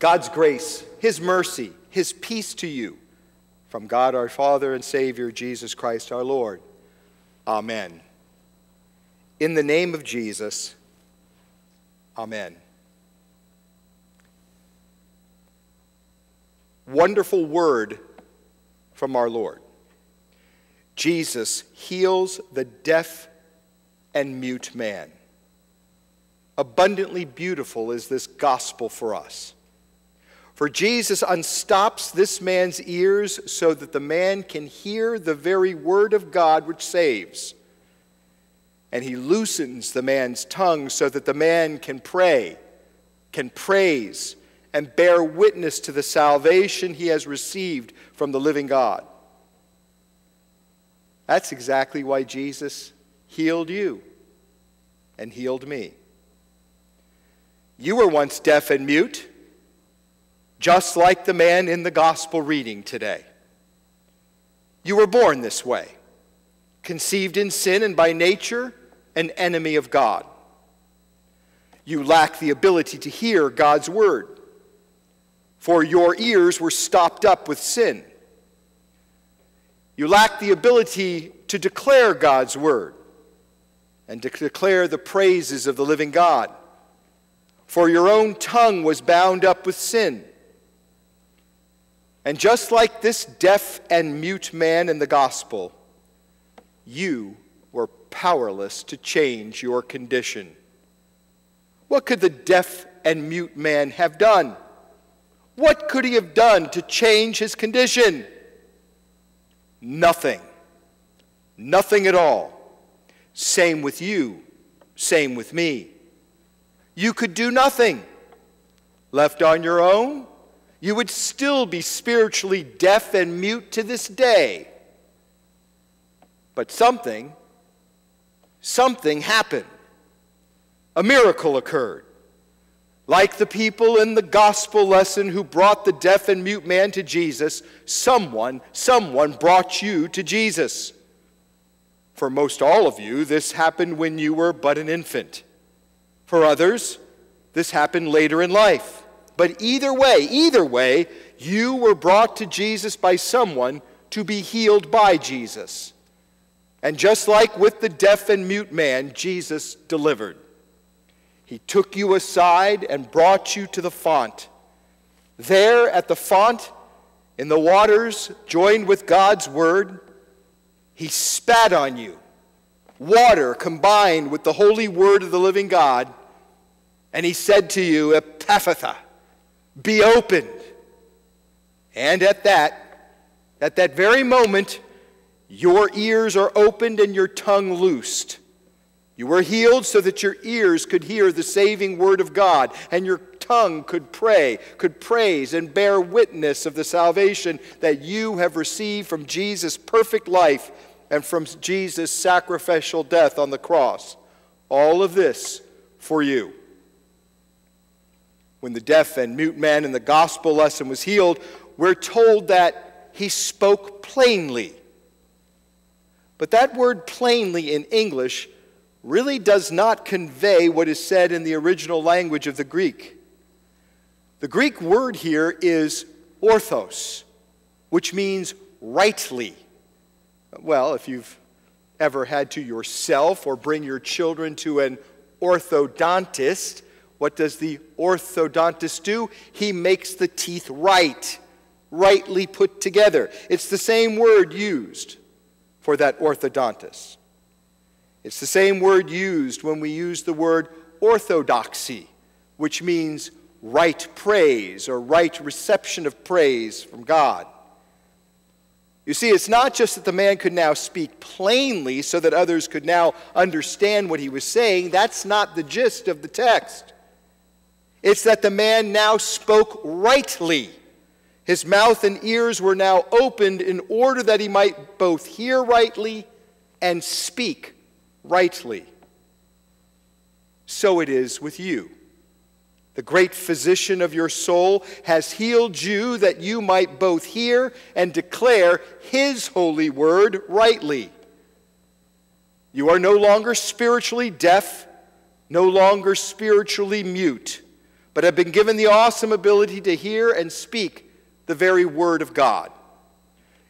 God's grace, His mercy, His peace to you from God our Father and Savior, Jesus Christ our Lord. Amen. In the name of Jesus, Amen. Wonderful word from our Lord. Jesus heals the deaf and mute man. Abundantly beautiful is this gospel for us. For Jesus unstops this man's ears so that the man can hear the very word of God which saves. And he loosens the man's tongue so that the man can pray, can praise, and bear witness to the salvation he has received from the living God. That's exactly why Jesus healed you and healed me. You were once deaf and mute, just like the man in the gospel reading today. You were born this way, conceived in sin and by nature an enemy of God. You lack the ability to hear God's word for your ears were stopped up with sin. You lack the ability to declare God's word and to declare the praises of the living God. For your own tongue was bound up with sin. And just like this deaf and mute man in the gospel, you were powerless to change your condition. What could the deaf and mute man have done? What could he have done to change his condition? Nothing. Nothing at all. Same with you. Same with me. You could do nothing. Left on your own, you would still be spiritually deaf and mute to this day. But something, something happened. A miracle occurred. Like the people in the gospel lesson who brought the deaf and mute man to Jesus, someone, someone brought you to Jesus. For most all of you, this happened when you were but an infant. For others, this happened later in life. But either way, either way, you were brought to Jesus by someone to be healed by Jesus. And just like with the deaf and mute man, Jesus delivered. He took you aside and brought you to the font. There at the font, in the waters joined with God's word, he spat on you. Water combined with the holy word of the living God. And he said to you, Ephphatha, be opened. And at that, at that very moment, your ears are opened and your tongue loosed. You were healed so that your ears could hear the saving word of God and your tongue could pray, could praise and bear witness of the salvation that you have received from Jesus' perfect life and from Jesus' sacrificial death on the cross. All of this for you. When the deaf and mute man in the gospel lesson was healed, we're told that he spoke plainly. But that word plainly in English really does not convey what is said in the original language of the Greek. The Greek word here is orthos, which means rightly. Well, if you've ever had to yourself or bring your children to an orthodontist, what does the orthodontist do? He makes the teeth right, rightly put together. It's the same word used for that orthodontist. It's the same word used when we use the word orthodoxy, which means right praise or right reception of praise from God. You see, it's not just that the man could now speak plainly so that others could now understand what he was saying. That's not the gist of the text. It's that the man now spoke rightly. His mouth and ears were now opened in order that he might both hear rightly and speak rightly. So it is with you. The great physician of your soul has healed you that you might both hear and declare his holy word rightly. You are no longer spiritually deaf, no longer spiritually mute, but have been given the awesome ability to hear and speak the very word of God.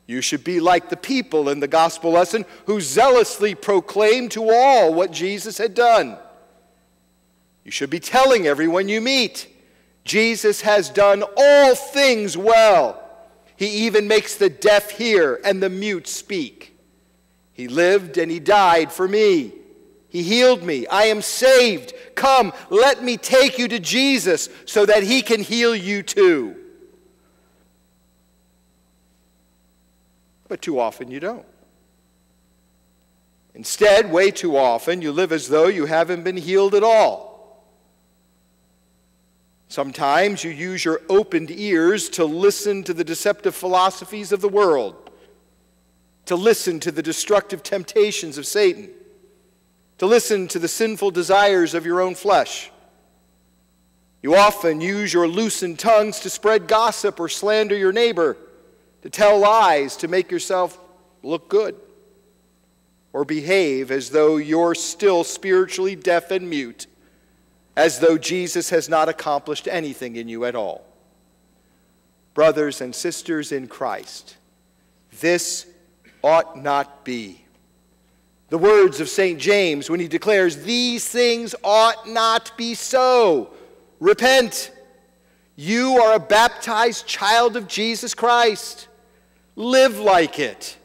You should be like the people in the gospel lesson who zealously proclaimed to all what Jesus had done. You should be telling everyone you meet Jesus has done all things well. He even makes the deaf hear and the mute speak. He lived and he died for me. He healed me. I am saved. Come, let me take you to Jesus so that he can heal you too. But too often you don't. Instead, way too often, you live as though you haven't been healed at all. Sometimes you use your opened ears to listen to the deceptive philosophies of the world, to listen to the destructive temptations of Satan, to listen to the sinful desires of your own flesh. You often use your loosened tongues to spread gossip or slander your neighbor, to tell lies to make yourself look good, or behave as though you're still spiritually deaf and mute as though Jesus has not accomplished anything in you at all. Brothers and sisters in Christ, this ought not be. The words of St. James when he declares, These things ought not be so. Repent. You are a baptized child of Jesus Christ. Live like it.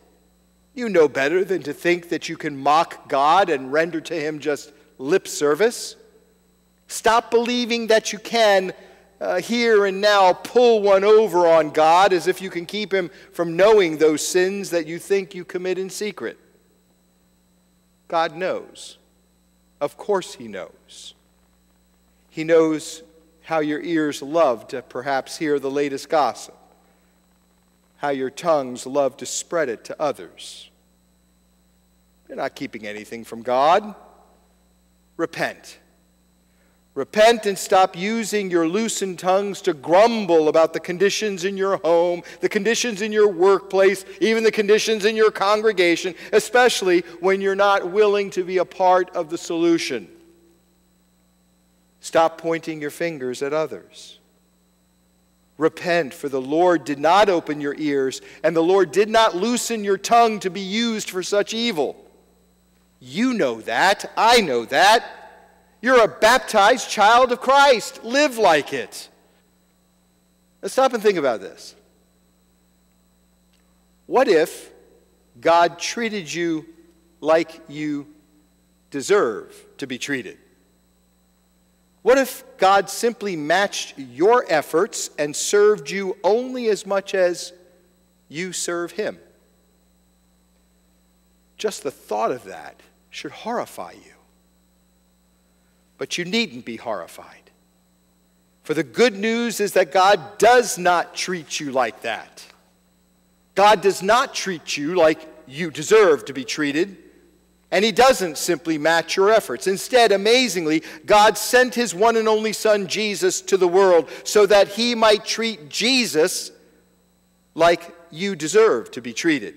You know better than to think that you can mock God and render to him just lip service. Stop believing that you can uh, here and now pull one over on God as if you can keep him from knowing those sins that you think you commit in secret. God knows. Of course, He knows. He knows how your ears love to perhaps hear the latest gossip, how your tongues love to spread it to others. You're not keeping anything from God. Repent Repent and stop using your loosened tongues to grumble about the conditions in your home, the conditions in your workplace, even the conditions in your congregation, especially when you're not willing to be a part of the solution. Stop pointing your fingers at others. Repent, for the Lord did not open your ears, and the Lord did not loosen your tongue to be used for such evil. You know that. I know that. You're a baptized child of Christ. Live like it. Let's stop and think about this. What if God treated you like you deserve to be treated? What if God simply matched your efforts and served you only as much as you serve Him? Just the thought of that should horrify you. But you needn't be horrified. For the good news is that God does not treat you like that. God does not treat you like you deserve to be treated, and He doesn't simply match your efforts. Instead, amazingly, God sent His one and only Son, Jesus, to the world so that He might treat Jesus like you deserve to be treated.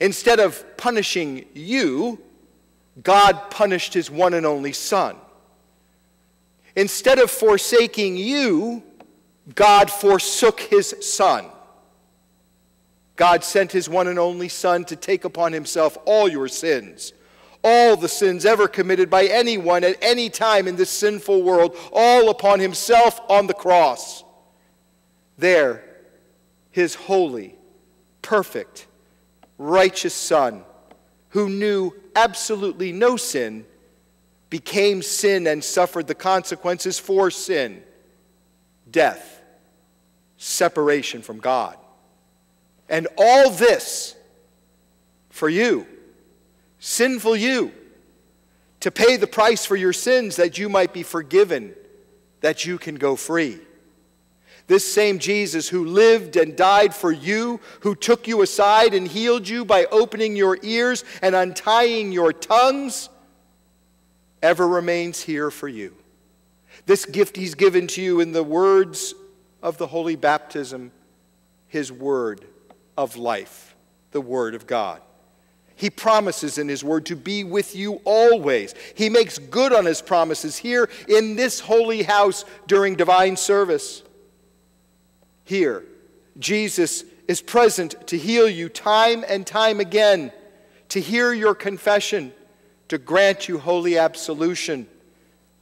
Instead of punishing you, God punished his one and only Son. Instead of forsaking you, God forsook his Son. God sent his one and only Son to take upon himself all your sins, all the sins ever committed by anyone at any time in this sinful world, all upon himself on the cross. There, his holy, perfect, righteous Son, who knew absolutely no sin became sin and suffered the consequences for sin death, separation from God. And all this for you, sinful you, to pay the price for your sins that you might be forgiven, that you can go free. This same Jesus who lived and died for you, who took you aside and healed you by opening your ears and untying your tongues, ever remains here for you. This gift he's given to you in the words of the holy baptism, his word of life, the word of God. He promises in His Word to be with you always. He makes good on His promises here in this holy house during divine service. Here, Jesus is present to heal you time and time again, to hear your confession, to grant you holy absolution.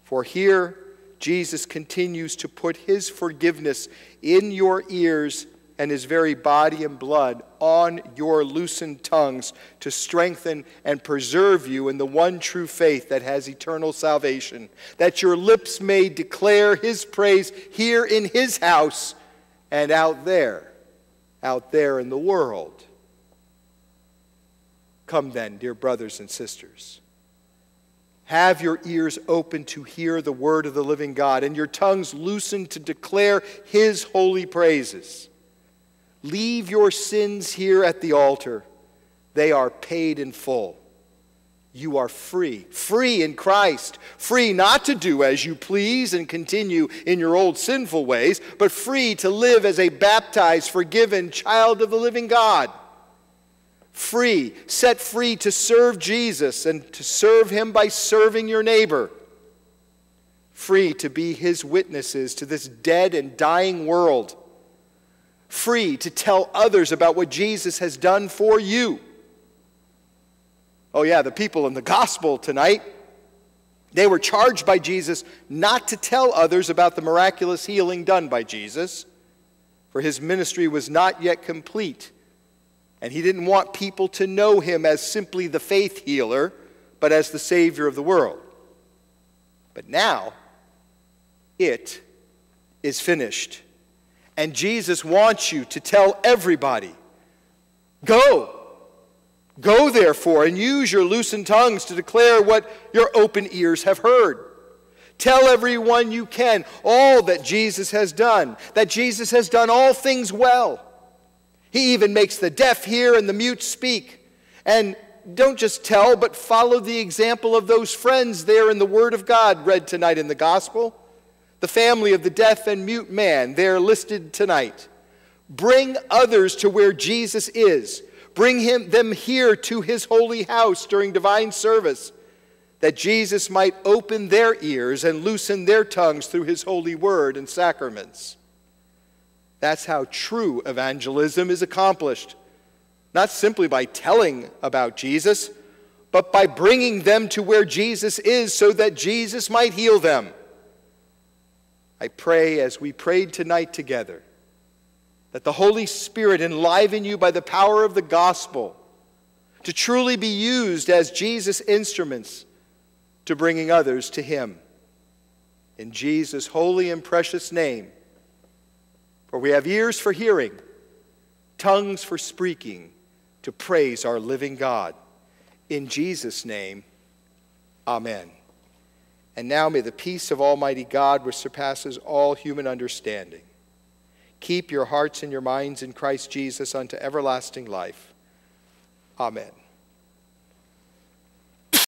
For here, Jesus continues to put his forgiveness in your ears and his very body and blood on your loosened tongues to strengthen and preserve you in the one true faith that has eternal salvation, that your lips may declare his praise here in his house and out there, out there in the world. Come then, dear brothers and sisters. Have your ears open to hear the word of the living God and your tongues loosened to declare his holy praises. Leave your sins here at the altar. They are paid in full. You are free, free in Christ, free not to do as you please and continue in your old sinful ways, but free to live as a baptized, forgiven child of the living God. Free, set free to serve Jesus and to serve Him by serving your neighbor. Free to be His witnesses to this dead and dying world free to tell others about what Jesus has done for you. Oh, yeah, the people in the gospel tonight, they were charged by Jesus not to tell others about the miraculous healing done by Jesus, for his ministry was not yet complete. And he didn't want people to know him as simply the faith healer, but as the Savior of the world. But now, it is finished. And Jesus wants you to tell everybody go. Go, therefore, and use your loosened tongues to declare what your open ears have heard. Tell everyone you can all that Jesus has done, that Jesus has done all things well. He even makes the deaf hear and the mute speak. And don't just tell, but follow the example of those friends there in the Word of God read tonight in the Gospel the family of the deaf and mute man, they're listed tonight. Bring others to where Jesus is. Bring him, them here to his holy house during divine service, that Jesus might open their ears and loosen their tongues through his holy word and sacraments. That's how true evangelism is accomplished. Not simply by telling about Jesus, but by bringing them to where Jesus is so that Jesus might heal them. I pray as we prayed tonight together that the Holy Spirit enliven you by the power of the gospel to truly be used as Jesus' instruments to bringing others to Him. In Jesus' holy and precious name, for we have ears for hearing, tongues for speaking, to praise our living God. In Jesus' name, amen. And now may the peace of Almighty God, which surpasses all human understanding, keep your hearts and your minds in Christ Jesus unto everlasting life. Amen.